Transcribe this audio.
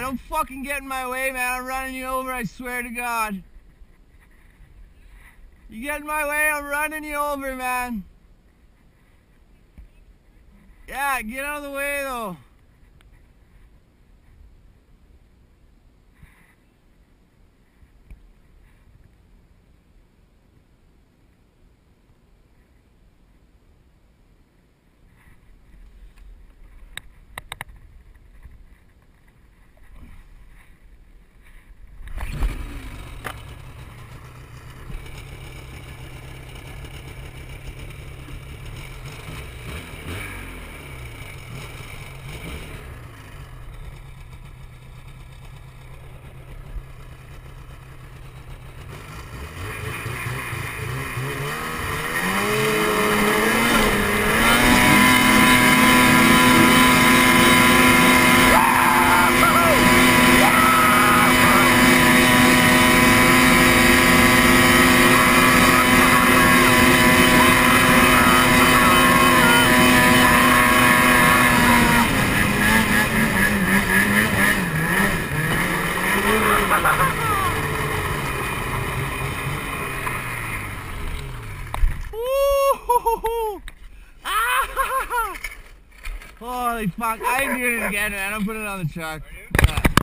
man. Don't fucking get in my way, man. I'm running you over, I swear to God. You get in my way, I'm running you over, man. Yeah, get out of the way, though. Holy fuck, I did it again, man. I'm putting it on the truck.